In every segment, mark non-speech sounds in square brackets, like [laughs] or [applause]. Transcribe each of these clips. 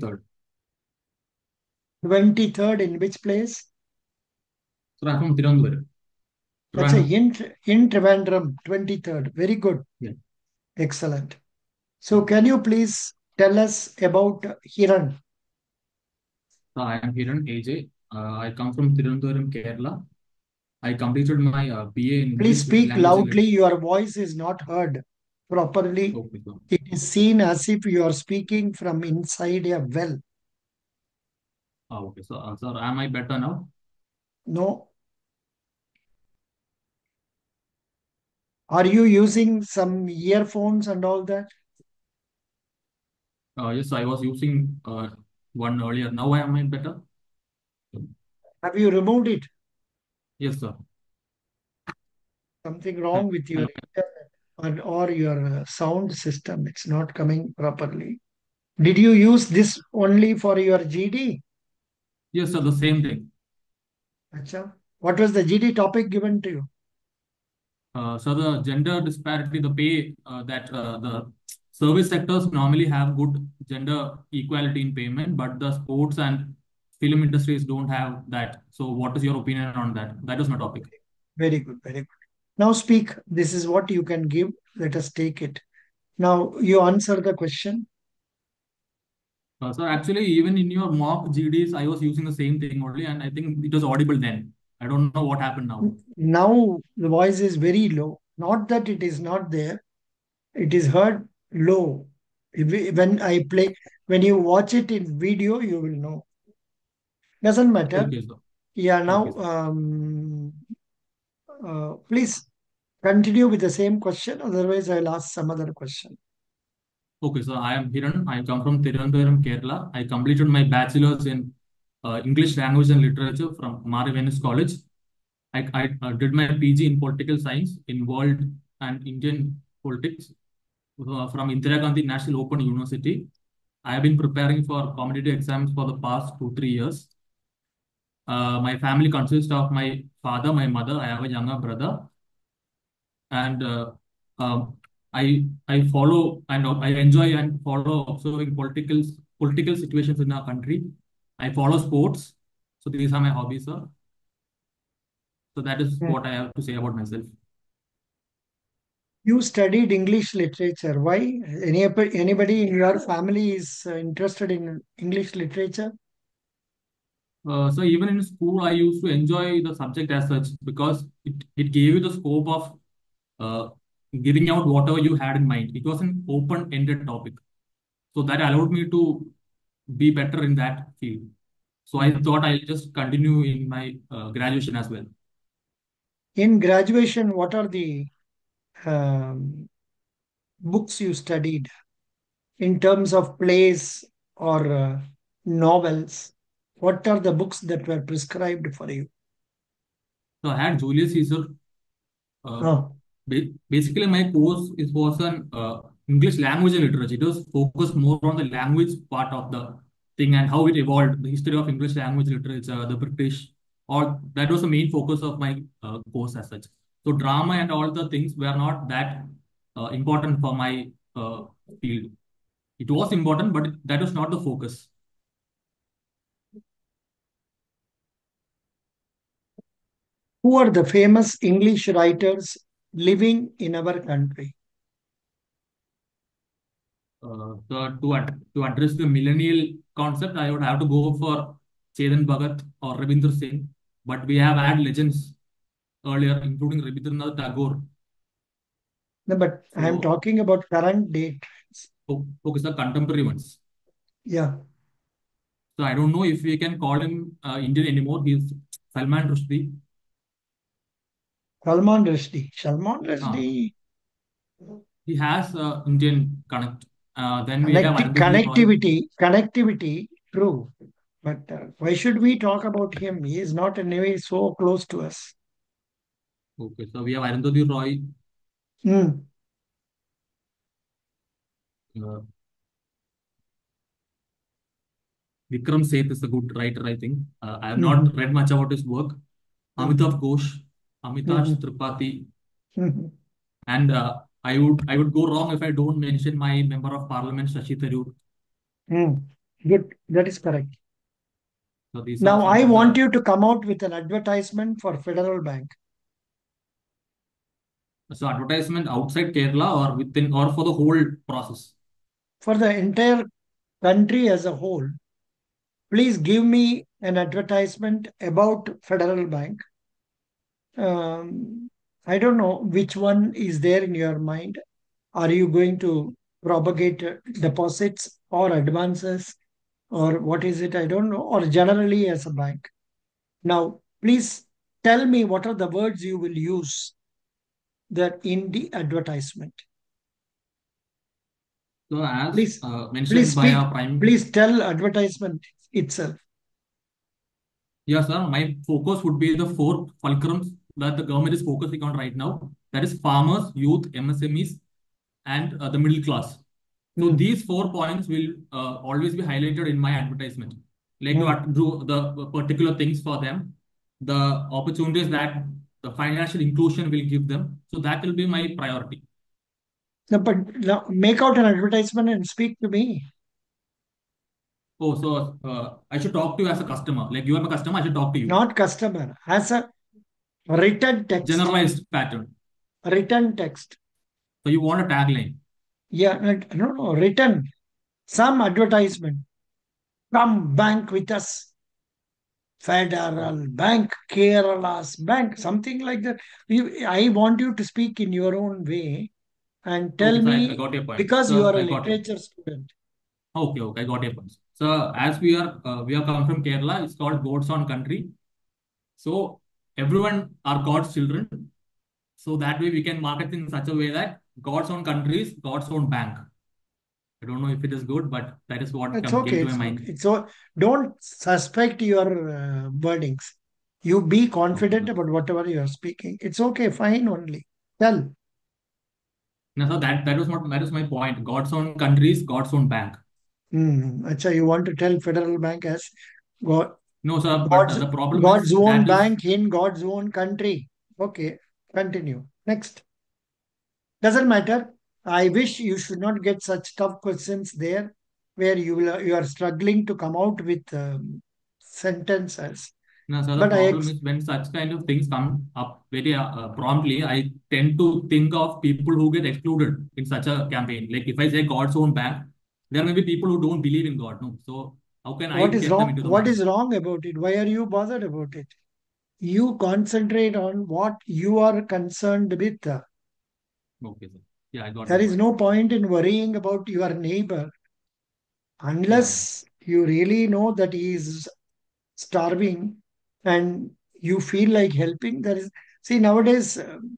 23rd. 23rd in which place? I'm from That's a Trivandrum. in, Trivandrum, 23rd. Very good. Yeah. Excellent. So can you please tell us about Hiran? So I am Hiran AJ. Uh, I come from Tirunelveli, Kerala. I completed my uh, BA in Please English speak loudly. Your voice is not heard properly. It is seen as if you are speaking from inside a well. Ah, okay, so uh, sir, am I better now? No. Are you using some earphones and all that? Uh, yes, I was using uh, one earlier. Now I am I better? Have you removed it? Yes, sir. Something wrong with your internet or, your uh, sound system. It's not coming properly. Did you use this only for your GD? Yes, sir, the same thing. Acha. What was the GD topic given to you? Uh, so the gender disparity, the pay uh, that uh, the service sectors normally have good gender equality in payment, but the sports and film industries don't have that. So what is your opinion on that? That is my topic. Very good, very good. Now speak. This is what you can give. Let us take it. Now you answer the question. Uh, so actually, even in your mock GDs, I was using the same thing only, and I think it was audible then. I don't know what happened now. Now the voice is very low. Not that it is not there. It is heard low. When I play, when you watch it in video, you will know. Doesn't matter. Okay, sir. Yeah, now Okay, sir. um, uh, please continue with the same question. Otherwise, I'll ask some other question. Okay, so I am Hiran. I come from Tirunelveli, Kerala. I completed my bachelor's in uh, English language and literature from Mar Ivanios College. I, I uh, did my PG in political science in world and Indian politics uh, from Indira Gandhi National Open University. I have been preparing for competitive exams for the past two, three years. Uh, my family consists of my father, my mother. I have a younger brother, and uh, um, I I follow and I enjoy and follow observing political political situations in our country. I follow sports, so these are my hobbies, sir. So that is Hmm. what I have to say about myself. You studied English literature. Why? Any, anybody in your family is uh, interested in English literature? Uh, so even in school, I used to enjoy the subject as such because it, it gave you the scope of uh, giving out whatever you had in mind. It was an open-ended topic. So that allowed me to be better in that field. So I thought I'll just continue in my uh, graduation as well. In graduation, what are the um, books you studied in terms of plays or uh, novels? What are the books that were prescribed for you? So I had Julius Caesar. Uh, Oh, basically, my course is was on uh, English language and literature. It was focused more on the language part of the thing and how it evolved, the history of English language literature, the British, or that was the main focus of my uh, course as such. So drama and all the things were not that uh, important for my uh, field. It was important, but that was not the focus. who are the famous English writers living in our country? Uh, so to ad to address the millennial concept, I would have to go for Chetan Bhagat or Ravinder Singh. But we have had legends earlier, including Rabindranath Tagore. No, but I am talking about current date. fo- focus the contemporary ones. Yeah. So I don't know if we can call him uh, Indian anymore. He's Salman Rushdie. Salman Rushdie. Salman Ah, Rushdie. he has uh, Indian connect. Uh, then we have Connecti- Roy. connectivity, connectivity, true. But uh, why should we talk about him? He is not in any way so close to us. Okay, so we have Arundhati Roy. Hmm. Uh, Vikram Seth is a good writer, I think. Uh, I have Mhm. not read much about his work. Mhm. Amitav Ghosh, Amitash Mhm. Tripathi, Mhm. and uh, I would I would go wrong if I don't mention my member of parliament Shashi Tharoor. Hmm. Good. That is correct. So Now I want you to come out with an advertisement for Federal Bank. so advertisement outside Kerala or within or for the whole process. For the entire country as a whole, please give me an advertisement about Federal Bank. Um, I don't know which one is there in your mind. Are you going to propagate uh, deposits or advances or what is it? I don't know. Or generally as a bank. Now, please tell me what are the words you will use that in the advertisement. So as Please, uh, please by speak. our prime, Please tell advertisement itself. yes, sir, my focus would be the four fulcrums that the government is focusing on right now. That is farmers, youth, MSMEs, and uh, the middle class. So Hmm. these four points will uh, always be highlighted in my advertisement. Like at- do the particular things for them, the opportunities that the financial inclusion will give them. So that will be my priority. No, but now make out an advertisement and speak to me. Oh, so uh, I should talk to you as a customer. Like you are my customer, I should talk to you. Not customer, as a written text. Generalized pattern. Written text. So you want a tagline. Yeah, no, no, written. Some advertisement. Come bank with us. Federal Bank, Kerala's Bank, something like that. You, I want you to speak in your own way and tell Okay, so me got your point. because you are a I it. literature student. Okay, okay, I got your point. So as we are uh, we are come from Kerala, it's called God's on country. So everyone are God's children. So that way we can market in such a way that God's own countries, God's own bank. I don't know if it is good, but that is what It's okay. It's mind. So don't suspect your uh, wordings. You be confident sir. about whatever you are speaking. It's okay, fine only. Tell. No, so that that was not that was my point. God's own countries, God's own bank. Hmm. Acha, you want to tell Federal Bank as God, No, sir, but God's, the problem God's own that is bank in God's own country. Okay, continue. Next. Doesn't matter. I wish you should not get such tough questions there where you will you are struggling to come out with um, sentences. No, so the But problem ex- is when such kind of things come up very uh, uh, promptly, I tend to think of people who get excluded in such a campaign. Like if I say God's own bank, there may be people who don't believe in God. No, so how can I what is get them wrong? What is wrong about it? Why are you bothered about it? You concentrate on what you are concerned with. Okay, sir. Yeah, I got There your no point in worrying about your neighbor Yeah, yeah. unless you really know that he is starving and you feel like helping. There is see nowadays, um,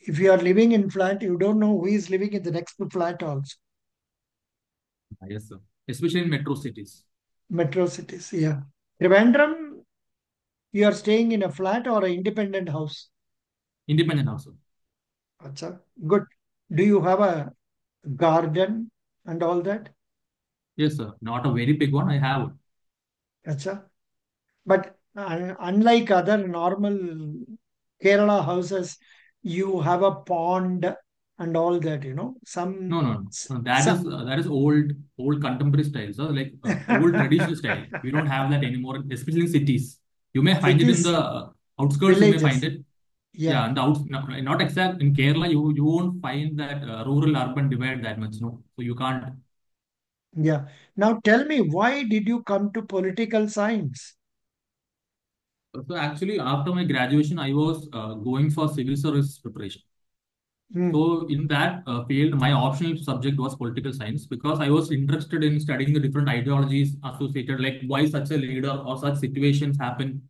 if you are living in flat, you don't know who is living in the next flat also. Ah, Yes, sir. Especially in metro cities. Metro cities, yeah. Trivandrum, you are staying in a flat or an independent house. Independent also. Acha, good. Do you have a garden and all that? Yes, sir. Not a very big one. I have. Acha. But uh, unlike other normal Kerala houses, you have a pond and all that, you know. Some, No, no, no. that some is uh, that is old, old contemporary styles sir. Like uh, [laughs] old traditional style. We don't have that anymore, especially in cities. You may find it in the uh, outskirts. You may find it. Yeah, Yeah, and the out, not, not exact in Kerala. You you won't find that uh, rural urban divide that much. No, so you can't. yeah. Now tell me, why did you come to political science? So actually, after my graduation, I was uh, going for civil service preparation. Hmm. So in that uh, field, my optional subject was political science because I was interested in studying the different ideologies associated, like why such a leader or such situations happen,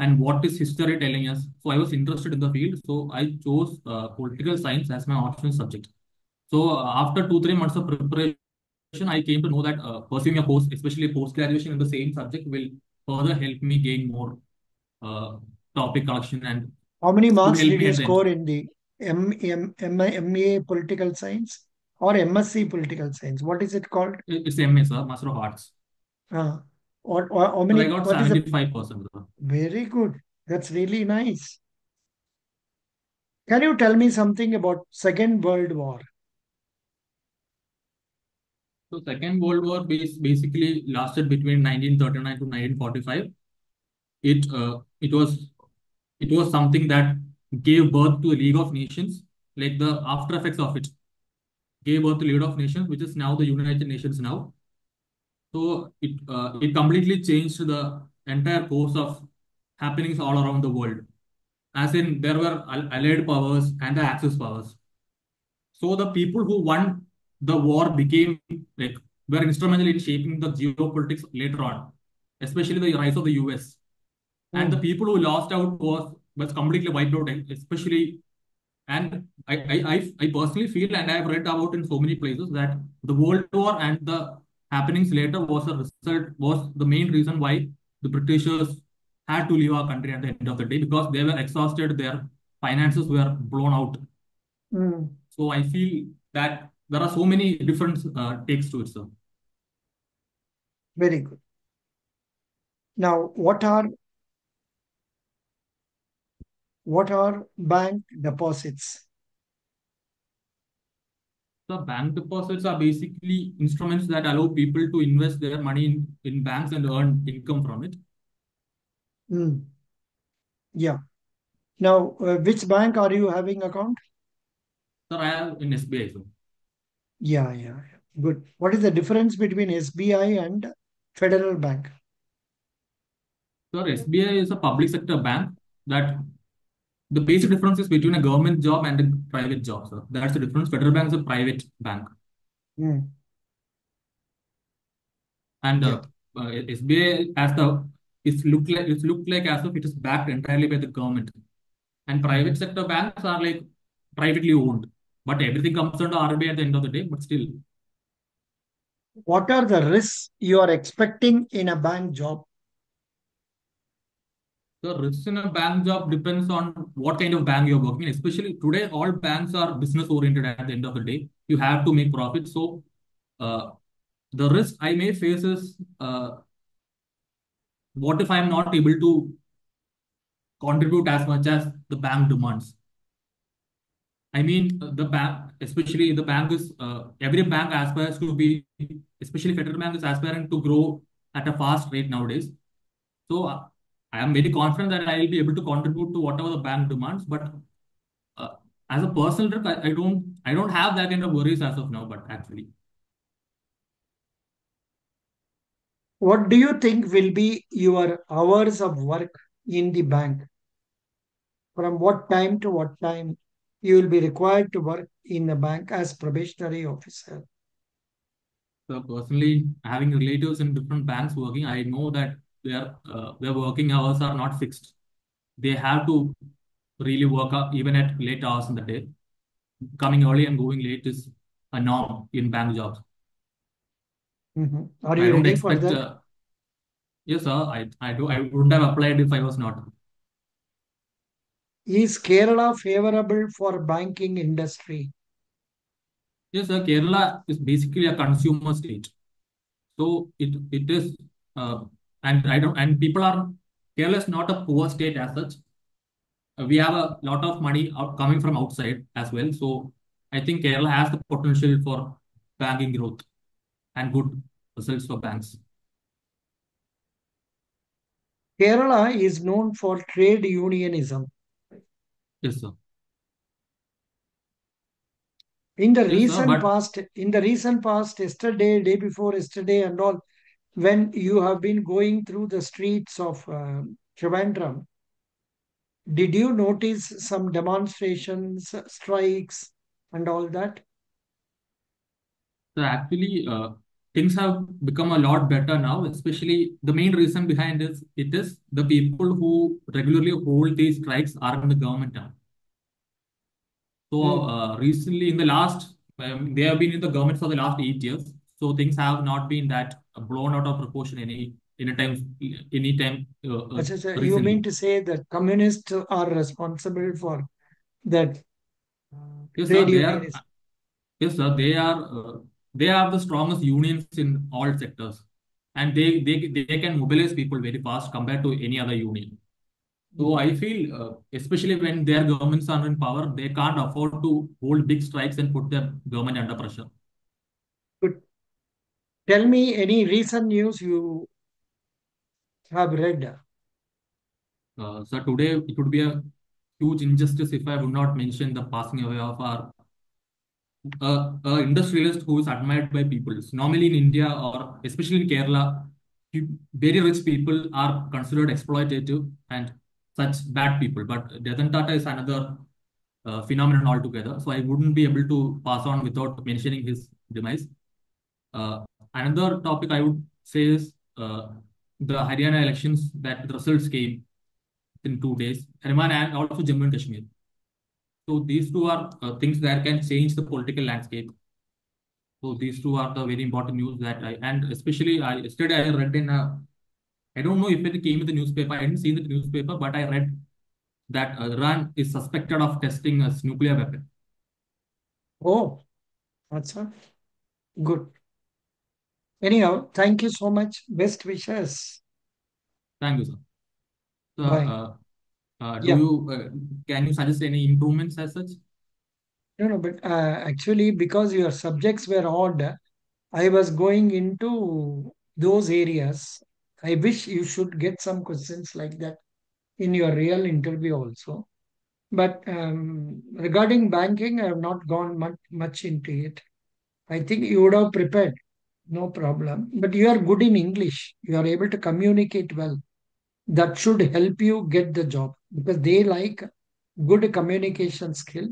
and what is history telling us. So I was interested in the field, so I chose uh, political science as my optional subject. So uh, after two three months of preparation, I came to know that uh, pursuing a course, especially post graduation in the same subject, will further help me gain more uh, topic collection and How many marks did you at the end. score in the MA political science or MSc political science? What is it called? It- It's MA, sir, Master of Arts. Uh, or, or how So I many? got What is the? 75%. sir. Very good. That's really nice. Can you tell me something about Second World War? So Second World War bas basically lasted between 1939 to 1945. It uh, it was it was something that gave birth to a League of Nations, like the after effects of it gave birth to the League of Nations, which is now the United Nations now. So it uh, it completely changed the entire course of happenings all around the world. As in, there were allied powers and the Axis powers. So the people who won the war became like were instrumental in shaping the geopolitics later on, especially the rise of the US. And the Mm. people who lost out was was completely wiped out, especially and I, I, I, I personally feel, and I've read about in so many places, that the World War and the happenings later was a result, was the main reason why the Britishers had to leave our country at the end of the day because they were exhausted, their finances were blown out. Mm. So I feel that there are so many different uh, takes to it, sir. Very good. Now, what are what are bank deposits? The bank deposits are basically instruments that allow people to invest their money in, in banks and earn income from it. Mm. Yeah. Now, uh, which bank are you having account? Sir, I have in SBI, sir. Yeah, yeah, yeah. Good. What is the difference between SBI and Federal Bank? Sir, SBI is a public sector bank that the basic difference is between a government job and a private job, sir. That's the difference. Federal Bank is a private bank. Mm. And Yeah. uh, uh, SBI as the it's looked like it's looked like as if it is backed entirely by the government. And private sector banks are like privately owned. But everything comes under RBI at the end of the day, but still. What are the risks you are expecting in a bank job? The risk in a bank job depends on what kind of bank you're working in. Especially today, all banks are business oriented at the end of the day. You have to make profit. So uh, the risk I may face is uh, what if I'm not able to contribute as much as the bank demands? I mean, uh, the bank, especially the bank is, uh, every bank aspires to be, especially Federal Bank is aspiring to grow at a fast rate nowadays. So uh, I am very confident that I will be able to contribute to whatever the bank demands. But uh, as a personal I, I don't, I don't have that kind of worries as of now. But actually, What do you think will be your hours of work in the bank? From what time to what time you will be required to work in the bank as probationary officer? so personally, having relatives in different banks working, I know that their uh, their working hours are not fixed. They have to really work up even at late hours in the day. Coming early and going late is a norm in bank jobs. Mhm. Are I you don't ready for expect. that? Uh, yes, sir. I I do. I wouldn't have applied if I was not. Is Kerala favorable for banking industry? Yes, sir. Kerala is basically a consumer state. So it it is, uh, and I don't, and people are Kerala is not a poor state as such. We have a lot of money out, coming from outside as well. So I think Kerala has the potential for banking growth and good results for banks. Kerala is known for trade unionism. Yes, sir. In the Yes, sir. recent But past, in the recent past, yesterday, day before yesterday, and all, when you have been going through the streets of uh, Trivandrum, did you notice some demonstrations, strikes, and all that? So actually, uh, things have become a lot better now. Especially the main reason behind this, it is the people who regularly hold these strikes are in the government now. So Mm. uh, recently, in the last, um, they have been in the government for the last eight years. So things have not been that blown out of proportion any any time any time uh, Acha, acha, You mean to say that communists are responsible for that Yes, sir. They are. Yes, sir. They are. Uh, they have the strongest unions in all sectors, and they they they can mobilize people very fast compared to any other union. So I feel, uh, especially when their governments are in power, they can't afford to hold big strikes and put their government under pressure. Tell me any recent news you have read. Uh, so today it would be a huge injustice if I would not mention the passing away of our uh, uh, industrialist who is admired by people. Normally in India or especially in Kerala, very rich people are considered exploitative and such bad people. But Ratan Tata is another uh, phenomenon altogether. So I wouldn't be able to pass on without mentioning his demise. Uh, another topic I would say is uh, the Haryana elections that the results came in two days, Haryana and also Jammu and Kashmir. So these two are uh, things that can change the political landscape. So these two are the very important news that I and especially I yesterday I read in a I don't know if it came in the newspaper. I didn't see in the newspaper, but I read that Iran is suspected of testing a nuclear weapon. Oh, that's a good. Anyhow, thank you so much. Best wishes. Thank you, sir. So, uh, uh, do Yeah. you uh, can you suggest any improvements as such? No, no, but uh, actually, because your subjects were odd, I was going into those areas. I wish you should get some questions like that in your real interview also. But um, regarding banking, I have not gone much, much into it. I think you would have prepared, no problem. But you are good in English. You are able to communicate well. That should help you get the job because they like good communication skill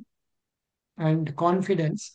and confidence.